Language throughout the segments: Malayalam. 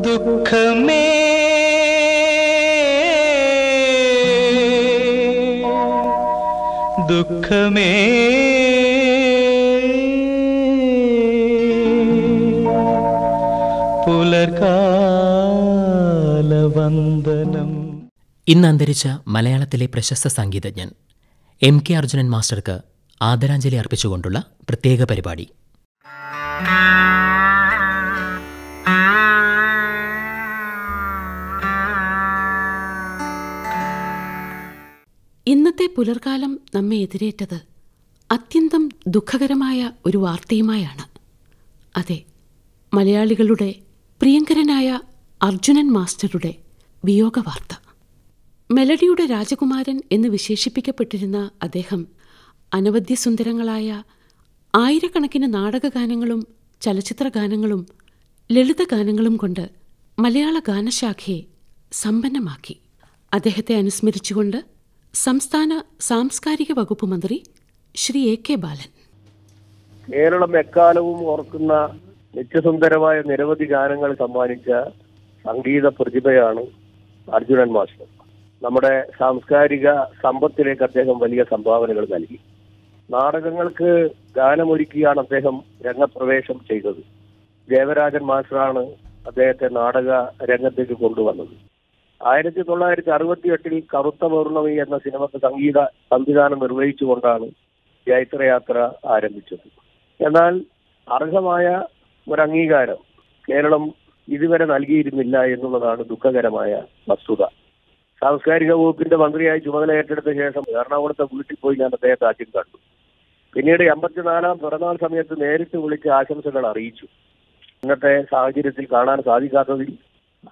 ദുഃഖമേ. ദുഃഖമേ. പുലർകാലവന്ദനം. ഇന്ന് അന്തരിച്ച മലയാളത്തിലെ പ്രശസ്ത സംഗീതജ്ഞൻ എം കെ അർജുനൻ മാസ്റ്റർക്ക് ആദരാഞ്ജലി അർപ്പിച്ചുകൊണ്ടുള്ള പ്രത്യേക പരിപാടി. ഇന്നത്തെ പുലർകാലം നമ്മെ എതിരേറ്റത് അത്യന്തം ദുഃഖകരമായ ഒരു വാർത്തയുമായാണ്. അതെ മലയാളികളുടെ പ്രിയങ്കരനായ അർജുനൻ മാസ്റ്ററുടെ വിയോഗ വാർത്ത മെലഡിയുടെ രാജകുമാരൻ എന്ന് വിശേഷിപ്പിക്കപ്പെട്ടിരുന്ന അദ്ദേഹം അനവധ്യ സുന്ദരങ്ങളായ ആയിരക്കണക്കിന് നാടകഗാനങ്ങളും ചലച്ചിത്രഗാനങ്ങളും ലളിതഗാനങ്ങളും കൊണ്ട് മലയാള ഗാനശാഖയെ സമ്പന്നമാക്കി. അദ്ദേഹത്തെ അനുസ്മരിച്ചുകൊണ്ട് സംസ്ഥാന സാംസ്കാരിക വകുപ്പ് മന്ത്രി ശ്രീ എ കെ ബാലൻ. കേരളം എക്കാലവും ഓർക്കുന്ന നിത്യസുന്ദരമായ നിരവധി ഗാനങ്ങൾ സമ്മാനിച്ച സംഗീത പ്രതിഭയാണ് അർജുനൻ മാസ്റ്റർ. നമ്മുടെ സാംസ്കാരിക സമ്പത്തിലേക്ക് അദ്ദേഹം വലിയ സംഭാവനകൾ നൽകി. നാടകങ്ങൾക്ക് ഗാനമൊരുക്കിയാണ് അദ്ദേഹം രംഗപ്രവേശം ചെയ്തത്. ദേവരാജൻ മാസ്റ്ററാണ് അദ്ദേഹത്തെ നാടക രംഗത്തേക്ക് കൊണ്ടുവന്നത്. ആയിരത്തി തൊള്ളായിരത്തി അറുപത്തി എട്ടിൽ കറുത്ത പൗർണമി എന്ന സിനിമക്ക് സംഗീത സംവിധാനം നിർവഹിച്ചുകൊണ്ടാണ് ജൈത്രയാത്ര ആരംഭിച്ചത്. എന്നാൽ അർഹമായ ഒരു അംഗീകാരം കേരളം ഇതുവരെ നൽകിയിരുന്നില്ല എന്നുള്ളതാണ് ദുഃഖകരമായ വസ്തുത. സാംസ്കാരിക വകുപ്പിന്റെ മന്ത്രിയായി ചുമതല ഏറ്റെടുത്ത ശേഷം എറണാകുളത്തെ വീട്ടിൽ പോയി ഞാൻ അദ്ദേഹത്തെ ആദ്യം കണ്ടു. പിന്നീട് എൺപത്തിനാലാം പിറന്നാൾ സമയത്ത് നേരിട്ട് വിളിച്ച് ആശംസകൾ അറിയിച്ചു. ഇന്നത്തെ സാഹചര്യത്തിൽ കാണാൻ സാധിക്കാത്തതിൽ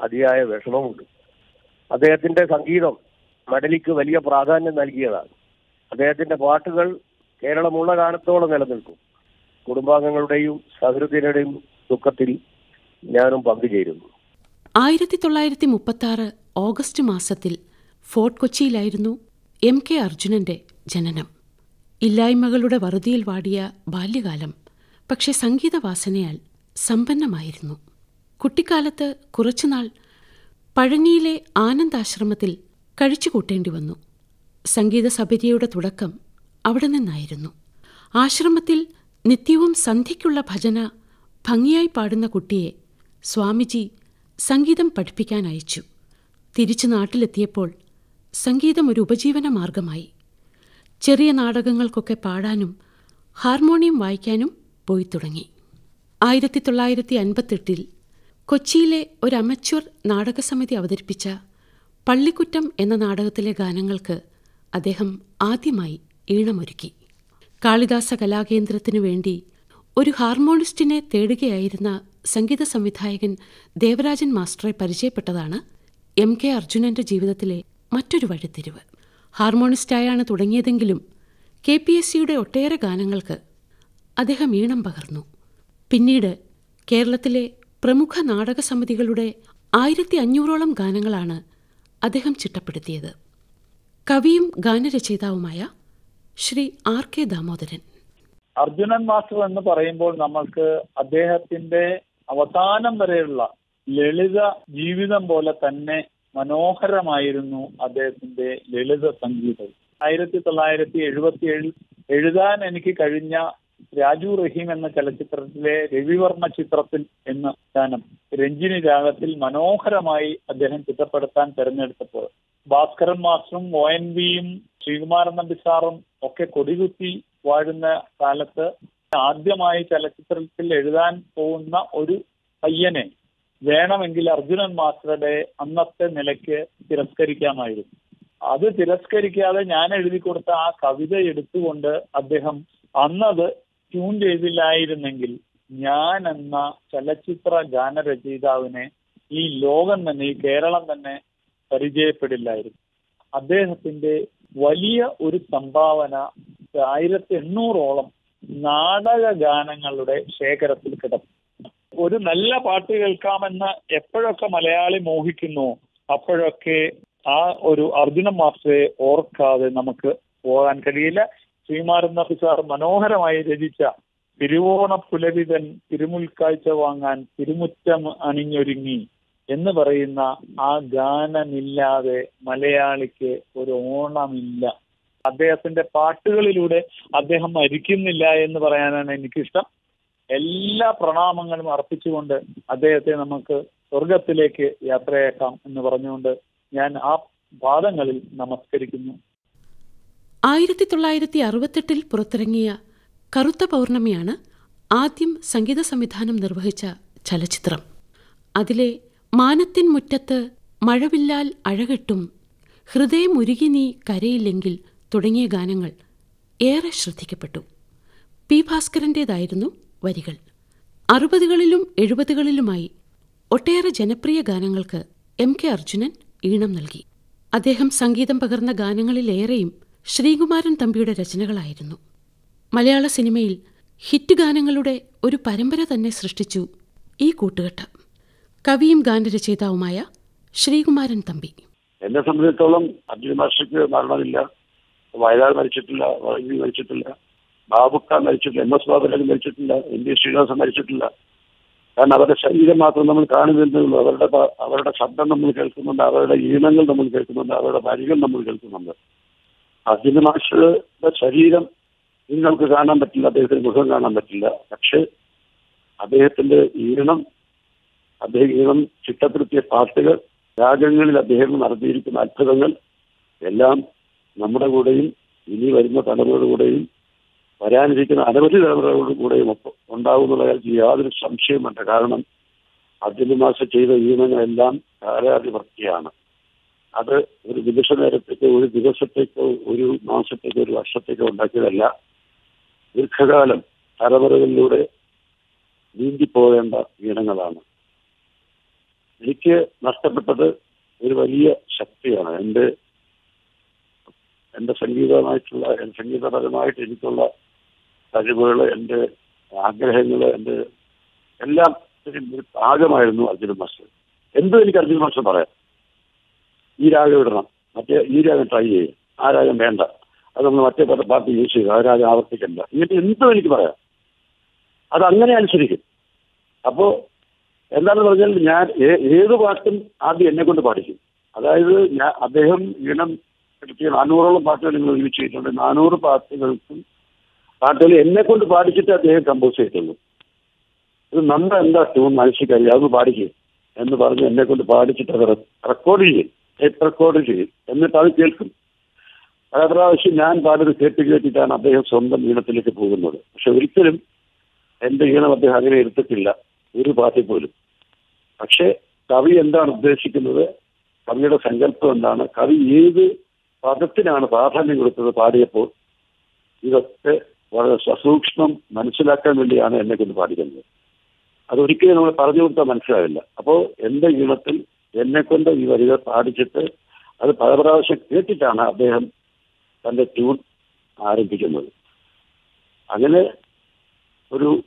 അതിയായ വിഷമമുണ്ട്. അദ്ദേഹത്തിന്റെ സംഗീതം മടലിക്ക് വലിയ പ്രാധാന്യം നൽകിയതാണ്. അദ്ദേഹത്തിന്റെ പാട്ടുകൾ കേരളമുള്ള കാലത്തോളം നിലനിൽക്കും. കുടുംബാംഗങ്ങളുടെയും സഹൃദയരുടെയും ദുഃഖത്തിൽ ഞാനും പങ്കുചേരുന്നു. ആയിരത്തി തൊള്ളായിരത്തി മുപ്പത്തി ആറ് ഓഗസ്റ്റ് മാസത്തിൽ ഫോർട്ട് കൊച്ചിയിലായിരുന്നു എം കെ അർജുനന്റെ ജനനം. ഇല്ലായ്മകളുടെ വറുതിയിൽ വാടിയ ബാല്യകാലം പക്ഷേ സംഗീതവാസനയാൽ സമ്പന്നമായിരുന്നു. കുട്ടിക്കാലത്ത് കുറച്ചുനാൾ പഴനിയിലെ ആനന്ദാശ്രമത്തിൽ കഴിച്ചുകൂട്ടേണ്ടി വന്നു. സംഗീത സബരിയുടെ തുടക്കം അവിടെ നിന്നായിരുന്നു. ആശ്രമത്തിൽ നിത്യവും സന്ധ്യയ്ക്കുള്ള ഭജന ഭംഗിയായി പാടുന്ന കുട്ടിയെ സ്വാമിജി സംഗീതം പഠിപ്പിക്കാൻ അയച്ചു. തിരിച്ചു നാട്ടിലെത്തിയപ്പോൾ സംഗീതം ഒരു ഉപജീവന മാർഗമായി. ചെറിയ നാടകങ്ങൾക്കൊക്കെ പാടാനും ഹാർമോണിയം വായിക്കാനും പോയി തുടങ്ങി. ആയിരത്തി തൊള്ളായിരത്തി അൻപത്തെട്ടിൽ കൊച്ചിയിലെ ഒരു അമച്വർ നാടകസമിതി അവതരിപ്പിച്ച പള്ളിക്കുറ്റം എന്ന നാടകത്തിലെ ഗാനങ്ങൾക്ക് അദ്ദേഹം ആദ്യമായി ഈണമൊരുക്കി. കാളിദാസ കലാകേന്ദ്രത്തിനു വേണ്ടി ഒരു ഹാർമോണിസ്റ്റിനെ തേടുകയായിരുന്ന സംഗീത സംവിധായകൻ ദേവരാജൻ മാസ്റ്ററെ പരിചയപ്പെട്ടതാണ് എം കെ അർജുനന്റെ ജീവിതത്തിലെ മറ്റൊരു വഴിത്തിരിവ്. ഹാർമോണിസ്റ്റായാണ് തുടങ്ങിയതെങ്കിലും കെ പി എസ് സിയുടെ ഒട്ടേറെ ഗാനങ്ങൾക്ക് അദ്ദേഹം ഈണം പകർന്നു. പിന്നീട് കേരളത്തിലെ പ്രമുഖ നാടക സമിതികളുടെ ആയിരത്തി അഞ്ഞൂറോളം ഗാനങ്ങളാണ് അദ്ദേഹം ചിട്ടപ്പെടുത്തിയത്. കവിയും ഗാനരചയിതാവുമായ Shri R K Damodaran. Arjunan master എന്ന് പറയുമ്പോൾ നമ്മൾക്ക് അദ്ദേഹത്തിന്റെ അവസാനം വരെയുള്ള ലളിത ജീവിതം പോലെ തന്നെ മനോഹരമായിരുന്നു അദ്ദേഹത്തിന്റെ ലളിത സംഗീതം. ആയിരത്തി തൊള്ളായിരത്തി എഴുപത്തി ഏഴിൽ എഴുതാൻ എനിക്ക് കഴിഞ്ഞ രാജു റഹീം എന്ന ചലച്ചിത്രത്തിലെ രവിവർമ്മ ചിത്രത്തിൽ എന്ന ഗാനം രഞ്ജിനി രാഗത്തിൽ മനോഹരമായി അദ്ദേഹം ചിത്രപ്പെടുത്താൻ തെരഞ്ഞെടുത്തപ്പോൾ ഭാസ്കരൻ മാസ്റ്ററും ഒ എൻ വിയും ശ്രീകുമാരൻ നമ്പി സാറും ഒക്കെ കൊടികുത്തി വാഴുന്ന കാലത്ത് ആദ്യമായി ചലച്ചിത്രത്തിൽ എഴുതാൻ പോകുന്ന ഒരു പയ്യനെ വേണമെങ്കിൽ അർജുനൻ മാസ്റ്ററുടെ അന്നത്തെ നിലയ്ക്ക് തിരസ്കരിക്കാമായിരുന്നു. അത് തിരസ്കരിക്കാതെ ഞാൻ എഴുതി കൊടുത്ത ആ കവിത എടുത്തുകൊണ്ട് അദ്ദേഹം അന്നത് ട്യൂൺ ചെയ്തില്ലായിരുന്നെങ്കിൽ ഞാൻ എന്ന ചലച്ചിത്ര ഗാനരചയിതാവിനെ ഈ ലോകം തന്നെ ഈ കേരളം തന്നെ പരിചയപ്പെടില്ലായിരുന്നു. അദ്ദേഹത്തിന്റെ വലിയ ഒരു സംഭാവന ആയിരത്തി എണ്ണൂറോളം നാടക ഗാനങ്ങളുടെ ശേഖരത്തിൽ കിടക്കും ഒരു നല്ല പാട്ട് കേൾക്കാമെന്ന് എപ്പോഴൊക്കെ മലയാളി മോഹിക്കുന്നു അപ്പോഴൊക്കെ ആ ഒരു അർജുന മാസ്റ്ററെ ഓർക്കാതെ നമുക്ക് പോകാൻ കഴിയില്ല. ശ്രീമാരൻ പിസാർ മനോഹരമായി രചിച്ച തിരുവോണ പുലരിതൻ തിരുമുൽക്കാഴ്ച വാങ്ങാൻ തിരുമുറ്റം അണിഞ്ഞൊരുങ്ങി എന്ന് പറയുന്ന ആ ഗാനമില്ലാതെ മലയാളിക്ക് ഒരു ഓണമില്ല. അദ്ദേഹത്തിന്റെ പാട്ടുകളിലൂടെ അദ്ദേഹം മരിക്കുന്നില്ല എന്ന് പറയാനാണ് എനിക്കിഷ്ടം. എല്ലാ പ്രണാമങ്ങളും അർപ്പിച്ചുകൊണ്ട് അദ്ദേഹത്തെ നമുക്ക് സ്വർഗത്തിലേക്ക് യാത്രയാക്കാം എന്ന് പറഞ്ഞുകൊണ്ട് ഞാൻ ആ പാദങ്ങളിൽ നമസ്കരിക്കുന്നു. ആയിരത്തി തൊള്ളായിരത്തി അറുപത്തെട്ടിൽ പുറത്തിറങ്ങിയ കറുത്ത പൗർണമിയാണ് ആദ്യം സംഗീത സംവിധാനം നിർവഹിച്ച ചലച്ചിത്രം. അതിലെ മാനത്തിൻ മുറ്റത്ത് മഴവില്ലാൽ അഴകെട്ടും ഹൃദയം ഉരുകി നീ കരയില്ലെങ്കിൽ തുടങ്ങിയ ഗാനങ്ങൾ ഏറെ ശ്രദ്ധിക്കപ്പെട്ടു. പി ഭാസ്കരന്റേതായിരുന്നു വരികൾ. അറുപതുകളിലും എഴുപതുകളിലുമായി ഒട്ടേറെ ജനപ്രിയ ഗാനങ്ങൾക്ക് എം കെ അർജുനൻ ഈണം നൽകി. അദ്ദേഹം സംഗീതം പകർന്ന ഗാനങ്ങളിലേറെയും ശ്രീകുമാരൻ തമ്പിയുടെ രചനകളായിരുന്നു. മലയാള സിനിമയിൽ ഹിറ്റ് ഗാനങ്ങളുടെ ഒരു പരമ്പര തന്നെ സൃഷ്ടിച്ചു ഈ കൂട്ടുകെട്ട്. കവിയും ഗാനരചയിതാവുമായ ശ്രീകുമാരൻ തമ്പി. എന്നെ സംബന്ധിച്ചിടത്തോളം അർജുന മാസ്റ്റർക്ക് മരണമില്ല. വയലാർ മരിച്ചിട്ടില്ല വഴങ്ങി മരിച്ചിട്ടില്ല ബാബുക്ക മരിച്ചിട്ടില്ല എം എസ് ബാബുരാജ് മരിച്ചിട്ടില്ല എം ഡി ശ്രീനിവാസൻ മരിച്ചിട്ടില്ല. കാരണം അവരുടെ ശരീരം മാത്രം നമ്മൾ കാണുന്നതേ ഉള്ളൂ. അവരുടെ അവരുടെ ശബ്ദം നമ്മൾ കേൾക്കുന്നുണ്ട് അവരുടെ ഈണങ്ങൾ നമ്മൾ കേൾക്കുന്നുണ്ട് അവരുടെ വരികൾ നമ്മൾ കേൾക്കുന്നുണ്ട്. അർജുന മനുഷ്യരുടെ ശരീരം നിങ്ങൾക്ക് കാണാൻ പറ്റില്ല അദ്ദേഹത്തിന്റെ മുഖം കാണാൻ പറ്റില്ല. പക്ഷെ അദ്ദേഹത്തിന്റെ ഈണം അദ്ദേഹം ചിട്ടപ്പെടുത്തിയ പാട്ടുകൾ രാഗങ്ങളിൽ അദ്ദേഹം നടത്തിയിരിക്കുന്ന അത്ഭുതങ്ങൾ എല്ലാം നമ്മുടെ കൂടെയും ഇനി വരുന്ന തലമുറയുടെ കൂടെയും വരാനിരിക്കുന്ന അനവധി തലമുറകളുടെ കൂടെയും ഒപ്പം ഉണ്ടാകുന്നുള്ള കാര്യത്തിൽ യാതൊരു സംശയവുമല്ല. കാരണം അതിന് മാസം ചെയ്ത ഈണങ്ങളെല്ലാം കാലാധിപർത്തിയാണ് അത് ഒരു നിമിഷ നേരത്തേക്കോ ഒരു ദിവസത്തേക്കോ ഒരു മാസത്തേക്കോ ഒരു വർഷത്തേക്കോ ഉണ്ടാക്കിയതല്ല. ദീർഘകാലം തലമുറകളിലൂടെ നീന്തിപ്പോകേണ്ട ഇനങ്ങളാണ് എനിക്ക് നഷ്ടപ്പെട്ടത് ഒരു വലിയ ശക്തിയാണ്. എന്റെ എന്റെ സംഗീതമായിട്ടുള്ള സംഗീതപരമായിട്ട് എനിക്കുള്ള കഴിവുകൾ എന്റെ ആഗ്രഹങ്ങൾ എന്റെ എല്ലാം ഭാഗമായിരുന്നു അർജുന മാസ്റ്റർ. എന്തും എനിക്ക് അർജുന മാസ്റ്റർ പറയാം. ഈ രാഗം ഇടണം. മറ്റേ ഈ രാഗം ട്രൈ ചെയ്യും. ആ രാഗം വേണ്ട. അത് നമ്മൾ മറ്റേ പാട്ട് യൂസ് ചെയ്തു ആ രാഗം ആവർത്തിക്കണ്ട. എന്നിട്ട് എന്തും എനിക്ക് പറയാം. അത് അങ്ങനെ അനുസരിക്കും. അപ്പോ എന്താണെന്ന് പറഞ്ഞാൽ ഞാൻ ഏത് പാട്ടും ആദ്യം എന്നെ കൊണ്ട് പാടിക്കും. അതായത് ഞാൻ അദ്ദേഹം ഈണം എടുത്തിയ നാനൂറോളം പാട്ടുകൾ നിങ്ങൾ ഒരുമിച്ച് ചെയ്തിട്ടുണ്ട് നാനൂറ് പാട്ടുകൾക്കും പാട്ടുകൾ എന്നെ കൊണ്ട് പാടിച്ചിട്ട് അദ്ദേഹം കമ്പോസ് ചെയ്തിട്ടുള്ളൂ ഇത് നമ്മുടെ എന്താ ട്യൂൺ മനസ്സിലാക്കി അതൊന്ന് പാടിക്കുക എന്ന് പറഞ്ഞ് എന്നെ കൊണ്ട് പാടിച്ചിട്ട് അത് റെക്കോർഡ് ചെയ്യും. ടേപ്പ് റെക്കോർഡ് ചെയ്യും? എന്നിട്ട് അത് കേൾക്കും. പല പ്രാവശ്യം ഞാൻ പാടത് കേട്ട് കേട്ടിട്ടാണ് അദ്ദേഹം സ്വന്തം ഈണത്തിലേക്ക് പോകുന്നത്. പക്ഷെ ഒരിക്കലും എന്റെ ഈണം അദ്ദേഹം അങ്ങനെ എടുത്തിട്ടില്ല. ഒരു പാർട്ടി പോലും. പക്ഷെ കവി എന്താണ് ഉദ്ദേശിക്കുന്നത്? കവിയുടെ സങ്കല്പം എന്താണ്? കവി ഏത് പദത്തിനാണ് പ്രാധാന്യം കൊടുത്തത് പാടിയപ്പോൾ? ഇതൊക്കെ വളരെ സസൂക്ഷ്മം മനസ്സിലാക്കാൻ വേണ്ടിയാണ് എന്നെ കൊണ്ട് പാടിക്കുന്നത് അതൊരിക്കലും നമ്മൾ പറഞ്ഞു കൊടുത്താൽ മനസ്സിലാവില്ല. അപ്പോൾ എന്റെ ഈണത്തിൽ എന്നെ കൊണ്ട് ഈ വരികൾ പാടിച്ചിട്ട് അത് പല പ്രാവശ്യം കേട്ടിട്ടാണ് അദ്ദേഹം തന്റെ ട്യൂൺ ആരംഭിക്കുന്നത്. അങ്ങനെ ഒരു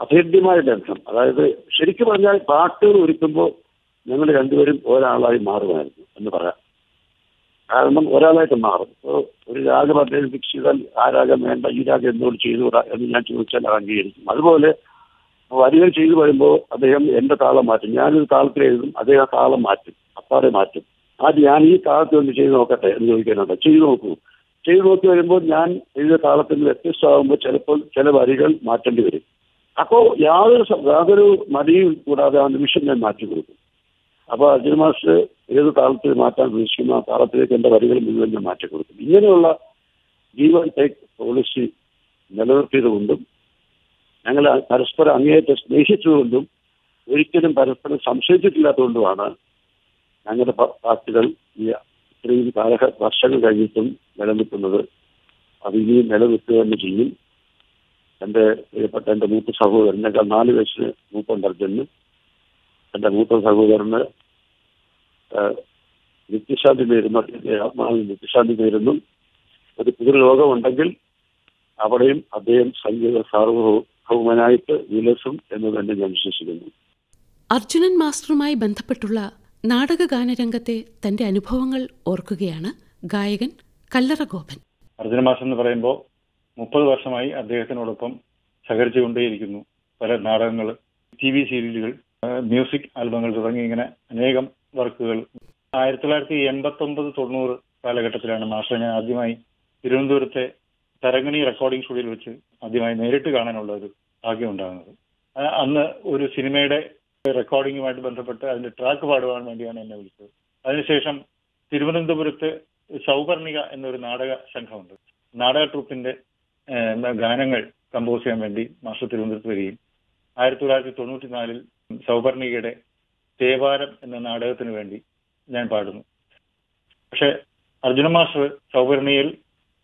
അഭേദ്യമായ ബന്ധം അതായത് ശരിക്കും പറഞ്ഞാൽ പാട്ടുകൾ ഒരുക്കുമ്പോൾ ഞങ്ങൾ രണ്ടുപേരും ഒരാളായി മാറുമായിരുന്നു എന്ന് പറയാം. കാരണം ഒരാളായിട്ട് മാറും. ഇപ്പോൾ ഒരു രാഗം അദ്ദേഹം ഫിക്സ് ചെയ്താൽ ആ രാഗം വേണ്ട ഈ രാഗം എന്നോട് ചെയ്തുകൂടാ എന്ന് ഞാൻ ചോദിച്ചാൽ അംഗീകരിക്കും. അതുപോലെ വരികൾ ചെയ്തു വരുമ്പോൾ അദ്ദേഹം എന്റെ താളം മാറ്റും. ഞാനൊരു താളത്തിൽ എഴുതും അദ്ദേഹം ആ താളം മാറ്റും അപ്പാടെ മാറ്റും. ആദ്യം ഞാൻ ഈ താളത്തിൽ ഒന്ന് ചെയ്ത് നോക്കട്ടെ എന്ന് ചോദിക്കാനുണ്ട്. ചെയ്തു നോക്കൂ. ചെയ്തു നോക്കി വരുമ്പോൾ ഞാൻ എഴുതിയ താളത്തിൽ വ്യത്യസ്തമാകുമ്പോൾ ചിലപ്പോൾ ചില വരികൾ മാറ്റേണ്ടി വരും. അപ്പോൾ യാതൊരു യാതൊരു മടിയും കൂടാതെ ആ നിമിഷം ഞാൻ മാറ്റി കൊടുക്കും. അപ്പോൾ അർജുന മാസ്റ്റർ ഏത് താളത്തിൽ മാറ്റാൻ ഉദ്ദേശിക്കുന്ന ആ താളത്തിലേക്ക് എന്റെ വരികൾ മുഴുവൻ ഞാൻ മാറ്റി കൊടുക്കും. ഇങ്ങനെയുള്ള ജീവൻ ടേക്ക് പോളിസി നിലനിർത്തിയതുകൊണ്ടും ഞങ്ങൾ പരസ്പരം അങ്ങേയറ്റം സ്നേഹിച്ചതുകൊണ്ടും ഒരിക്കലും പരസ്പരം സംശയിച്ചിട്ടില്ലാത്തതുകൊണ്ടുമാണ് ഞങ്ങളുടെ പാർട്ടികൾ ഈ ഇത്രയും കാല വർഷങ്ങൾ കഴിഞ്ഞിട്ടും നിലനിൽക്കുന്നത്. അത് ഇനിയും നിലനിൽക്കുക തന്നെ ചെയ്യും. എന്റെ പ്രിയപ്പെട്ട എന്റെ മൂത്ത സഹോദരനേക്കാൾ നാല് വയസ്സിന് മൂപ്പുണ്ട് അർജുന്. എന്റെ മൂത്ത സഹോദരന് നിത്യശാന്തി നേരുന്നു. അദ്ദേഹത്തെ ആത്മാവിൽ നിത്യശാന്തി നേരുന്നു. ഒരു പുതിയ ലോകമുണ്ടെങ്കിൽ അവിടെയും അദ്ദേഹം സംഗീത സാർവഭൗമനായിട്ട് വിലസും എന്ന് തന്നെ ഞാൻ വിശ്വസിക്കുന്നു. അർജുനൻ മാസ്റ്ററുമായി ബന്ധപ്പെട്ടുള്ള നാടക നാടകഗാനരംഗത്തെ തന്റെ അനുഭവങ്ങൾ ഓർക്കുകയാണ് ഗായകൻ കല്ലറ ഗോപൻ അർജുന മാസം എന്ന് പറയുമ്പോൾ മുപ്പത് വർഷമായി അദ്ദേഹത്തിനോടൊപ്പം സഹകരിച്ചുകൊണ്ടേയിരിക്കുന്നു. പല നാടകങ്ങൾ ടി വി സീരിയലുകൾ മ്യൂസിക് ആൽബങ്ങൾ തുടങ്ങി ഇങ്ങനെ അനേകം വർക്കുകൾ. ആയിരത്തി തൊള്ളായിരത്തി എൺപത്തി ഒമ്പത് തൊണ്ണൂറ് കാലഘട്ടത്തിലാണ് മാസ്റ്റർ ഞാൻ ആദ്യമായി തിരുവനന്തപുരത്തെ തരങ്ങണി റെക്കോർഡിംഗ് സ്റ്റുഡിയോയിൽ വെച്ച് ആദ്യമായി നേരിട്ട് കാണാനുള്ള ഒരു ഭാഗ്യം ഉണ്ടാകുന്നത്. അന്ന് ഒരു സിനിമയുടെ റെക്കോർഡിങ്ങുമായിട്ട് ബന്ധപ്പെട്ട് അതിന്റെ ട്രാക്ക് പാടുവാൻ വേണ്ടിയാണ് എന്നെ വിളിച്ചത്. അതിനുശേഷം തിരുവനന്തപുരത്ത് സൗപർണിക എന്നൊരു നാടക സംഘമുണ്ട്. നാടക ട്രൂപ്പിന്റെ ഗാനങ്ങൾ കമ്പോസ് ചെയ്യാൻ വേണ്ടി മാസ്റ്റർ തിരുവനന്തപുരത്ത് വരികയും ആയിരത്തി തൊള്ളായിരത്തി തൊണ്ണൂറ്റിനാലിൽ സൗപർണികയുടെ തേവാരം എന്ന നാടകത്തിന് വേണ്ടി ഞാൻ പാടുന്നു. പക്ഷെ അർജുന മാസ്റ്റർ സൗപർണികയിൽ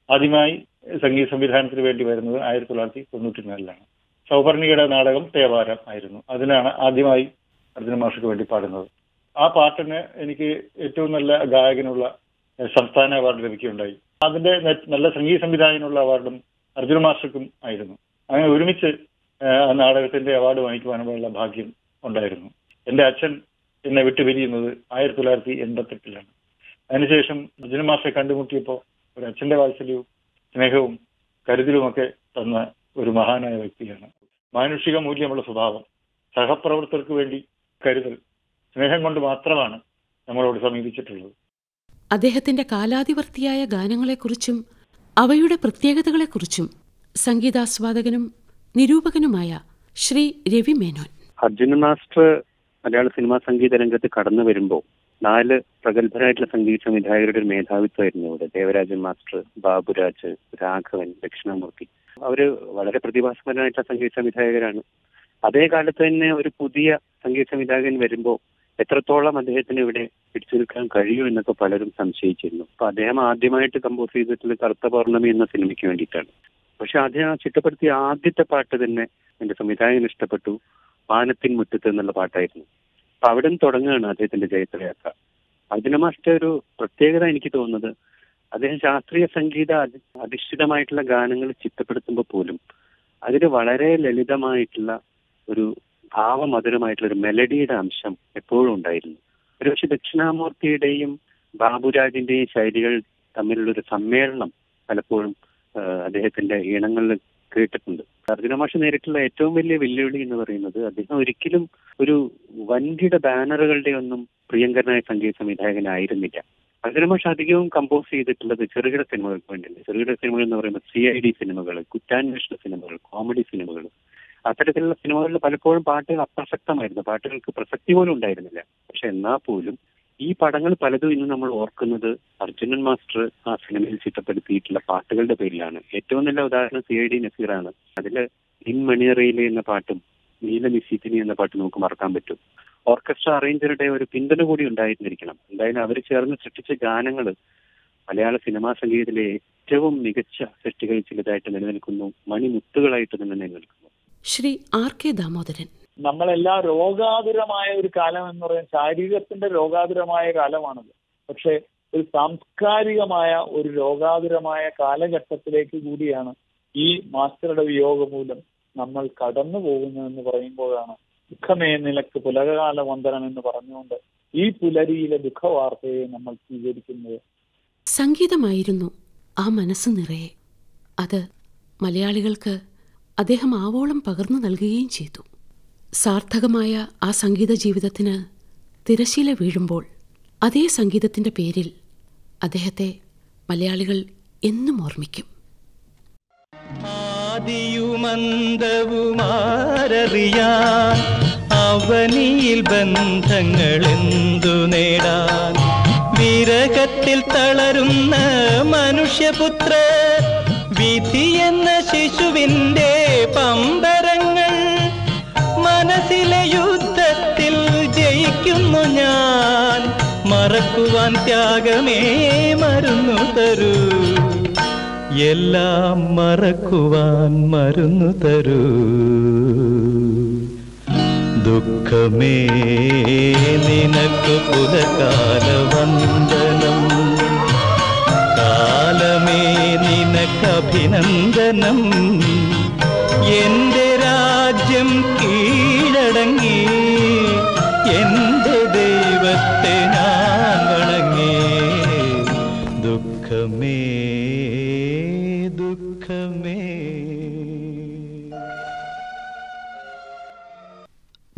ആദ്യമായി സംഗീത സംവിധാനത്തിന് വേണ്ടി വരുന്നത് ആയിരത്തി തൊള്ളായിരത്തി തൊണ്ണൂറ്റിനാലിലാണ്. സൗപർണികയുടെ നാടകം തേവാരം ആയിരുന്നു. അതിനാണ് ആദ്യമായി അർജുന മാഷയ്ക്ക് വേണ്ടി പാടുന്നത്. ആ പാട്ടിന് എനിക്ക് ഏറ്റവും നല്ല ഗായകനുള്ള സംസ്ഥാന അവാർഡ് ലഭിക്കുകയുണ്ടായി. അതിന്റെ നല്ല സംഗീത സംവിധായകനുള്ള അവാർഡും അർജുന മാഷയ്ക്കും ആയിരുന്നു. അങ്ങനെ ഒരുമിച്ച് നാടകത്തിന്റെ അവാർഡ് വാങ്ങിക്കുവാനുള്ള ഭാഗ്യം ഉണ്ടായിരുന്നു. എന്റെ അച്ഛൻ എന്നെ വിട്ടു പിരിയുന്നത് ആയിരത്തി തൊള്ളായിരത്തി എൺപത്തെട്ടിലാണ്. അതിനുശേഷം അർജുന മാഷയെ കണ്ടുമുട്ടിയപ്പോൾ ഒരു അച്ഛന്റെ വാത്സല്യവും സ്നേഹവും കരുതലുമൊക്കെ തന്ന ഒരു മഹാനായ വ്യക്തിയാണ്. മാനുഷിക മൂല്യമുള്ള സ്വഭാവം സഹപ്രവർത്തകർക്ക് വേണ്ടി കരുതൽ സ്നേഹം കൊണ്ട് മാത്രമാണ് നമ്മളോട് സമീപിച്ചിട്ടുള്ളത്. അദ്ദേഹത്തിന്റെ കാലാതിവർത്തിയായ ഗാനങ്ങളെക്കുറിച്ചും അവയുടെ പ്രത്യേകതകളെക്കുറിച്ചും സംഗീതാസ്വാദകനും നിരൂപകനുമായ ശ്രീ രവി മേനോൻ. അർജുന മാസ്റ്റർ മലയാള സിനിമാ സംഗീത രംഗത്ത് കടന്നു വരുമ്പോൾ നാല് പ്രഗത്ഭരായിട്ടുള്ള സംഗീത സംവിധായകരുടെ ഒരു മേധാവിത്വമായിരുന്നു ഇവിടെ. ദേവരാജൻ മാസ്റ്റർ ബാബുരാജ് രാഘവൻ ദക്ഷിണാമൂർത്തി. അവർ വളരെ പ്രതിഭാസപരമായിട്ടുള്ള സംഗീത സംവിധായകരാണ്. അതേ കാലത്ത് തന്നെ ഒരു പുതിയ സംഗീത സംവിധായകൻ വരുമ്പോൾ എത്രത്തോളം അദ്ദേഹത്തിന് ഇവിടെ പിടിച്ചു നിൽക്കാൻ കഴിയും എന്നൊക്കെ പലരും സംശയിച്ചിരുന്നു. അപ്പൊ അദ്ദേഹം ആദ്യമായിട്ട് കമ്പോസ് ചെയ്തിട്ടുള്ള കറുത്ത പൗർണമി എന്ന സിനിമയ്ക്ക് വേണ്ടിയിട്ടാണ്. പക്ഷെ അദ്ദേഹം ചിട്ടപ്പെടുത്തിയ ആദ്യത്തെ പാട്ട് തന്നെ എന്റെ സംവിധായകൻ ഇഷ്ടപ്പെട്ടു. വാനത്തിൻ മുറ്റത്ത് എന്നുള്ള പാട്ടായിരുന്നു. അപ്പൊ അവിടെ നിന്ന് തുടങ്ങുകയാണ് അദ്ദേഹത്തിന്റെ ജയത്രയാത്ര അർജുന മാസ്റ്റർ ഒരു പ്രത്യേകത എനിക്ക് തോന്നുന്നത് അദ്ദേഹം ശാസ്ത്രീയ സംഗീത അധി- അധിഷ്ഠിതമായിട്ടുള്ള ഗാനങ്ങൾ ചിട്ടപ്പെടുത്തുമ്പോൾ പോലും അതിൽ വളരെ ലളിതമായിട്ടുള്ള ഒരു ഭാവമധുരമായിട്ടുള്ള ഒരു മെലഡിയുടെ അംശം എപ്പോഴും ഉണ്ടായിരുന്നു. ഒരുപക്ഷെ ദക്ഷിണാമൂർത്തിയുടെയും ബാബുരാജിന്റെയും ശൈലികൾ തമ്മിലുള്ള ഒരു സമ്മേളനം പലപ്പോഴും അദ്ദേഹത്തിന്റെ ഈണങ്ങളിൽ കേട്ടിട്ടുണ്ട്. അർജുന മാഷ് നേരിട്ടുള്ള ഏറ്റവും വലിയ വെല്ലുവിളി എന്ന് പറയുന്നത് അദ്ദേഹം ഒരിക്കലും ഒരു വൻകിട ബാനറുകളുടെ ഒന്നും പ്രിയങ്കരനായ സംഗീത സംവിധായകനായിരുന്നില്ല. അർജുന മാഷ് അധികവും കമ്പോസ് ചെയ്തിട്ടുള്ളത് ചെറുകിട സിനിമകൾക്ക് വേണ്ടിയാണ്. ചെറുകിട സിനിമകൾ എന്ന് പറയുമ്പോൾ സി ഐ ഡി സിനിമകൾ കുറ്റാന്വേഷണ സിനിമകൾ കോമഡി സിനിമകൾ. അത്തരത്തിലുള്ള സിനിമകളിൽ പലപ്പോഴും പാട്ടുകൾ അപ്രസക്തമായിരുന്നു. പാട്ടുകൾക്ക് പ്രസക്തി പോലും ഉണ്ടായിരുന്നില്ല. പക്ഷെ എന്നാൽ പോലും ഈ പടങ്ങൾ പലതും ഇന്ന് നമ്മൾ ഓർക്കുന്നത് അർജുനൻ മാസ്റ്റർ ആ സിനിമയിൽ ചിട്ടപ്പെടുത്തിയിട്ടുള്ള പാട്ടുകളുടെ പേരിലാണ്. ഏറ്റവും നല്ല ഉദാഹരണം സി ഐ ഡി നസീറാണ്. അതിൽ ഇൻ മണിയറയിലെ എന്ന പാട്ടും നീല മിസ്സിത്തിനി എന്ന പാട്ട് നമുക്ക് മറക്കാൻ പറ്റും. ഓർക്കസ്ട്ര അറേഞ്ചറുടെ ഒരു പിന്തുണ കൂടി ഉണ്ടായിരുന്നിരിക്കണം. എന്തായാലും അവർ ചേർന്ന് സൃഷ്ടിച്ച ഗാനങ്ങൾ മലയാള സിനിമാ സംഗീതത്തിലെ ഏറ്റവും മികച്ച സൃഷ്ടികളിൽ ചിലതായിട്ട് നിലനിൽക്കുന്നു. മണിമുത്തുകളായിട്ട് തന്നെ നിലനിൽക്കുന്നു. Shri R K Damodaran. നമ്മളെല്ലാം രോഗാതുരമായ ഒരു കാലം എന്ന് പറയുന്നത് ശാരീരത്തിന്റെ രോഗാതുരമായ കാലമാണത്. പക്ഷെ ഒരു സാംസ്കാരികമായ ഒരു രോഗാതുരമായ കാലഘട്ടത്തിലേക്ക് കൂടിയാണ് ഈ മാസ്റ്ററുടെ വിയോഗം മൂലം നമ്മൾ കടന്നു പോകുന്നതെന്ന് പറയുമ്പോഴാണ് ദുഃഖമേ നിലയ്ക്ക് പുലകാല വന്ദനം എന്ന് പറഞ്ഞുകൊണ്ട് ഈ പുലരിയിലെ ദുഃഖവാർത്തയെ നമ്മൾ സ്വീകരിക്കുന്നത്. സംഗീതമായിരുന്നു ആ മനസ്സ് നിറയെ. അത് മലയാളികൾക്ക് അദ്ദേഹം ആവോളം പകർന്നു നൽകുകയും ചെയ്തു. സാർത്ഥകമായ ആ സംഗീത ജീവിതത്തിന് തിരശീല വീഴുമ്പോൾ അതേ സംഗീതത്തിന്റെ പേരിൽ അദ്ദേഹത്തെ മലയാളികൾ എന്നും ഓർമ്മിക്കും. അവനിയിൽ ബന്ധങ്ങൾ എന്തു നേടാൻ? വിരകത്തിൽ തളരുന്ന മനുഷ്യപുത്ര വിധി എന്ന ശിശുവിന്റെ മറക്കുവാൻ ത്യാഗമേ മരുന്നു തരൂ. എല്ലാം മറക്കുവാൻ മരുന്നു തരൂ. ദുഃഖമേ നിനക്ക് പുലകാല വന്ദനം കാലമേ നിനക്ക് അഭിനന്ദനം എന്റെ രാജ്യം ദുഃഖമേ.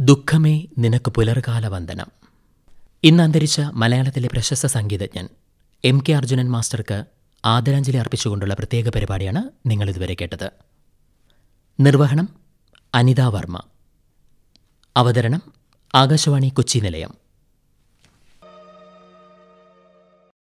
ദുഃഖമേ നിനക്ക് പുലർകാല വന്ദനം ഇന്ന് അന്തരിച്ച മലയാളത്തിലെ പ്രശസ്ത സംഗീതജ്ഞൻ എം കെ അർജുനൻ മാസ്റ്റർക്ക് ആദരാഞ്ജലി അർപ്പിച്ചുകൊണ്ടുള്ള പ്രത്യേക പരിപാടിയാണ് നിങ്ങൾ ഇതുവരെ കേട്ടത്. നിർവഹണം അനിതാ വർമ്മ. അവതരണം ആകാശവാണി കൊച്ചി നിലയം.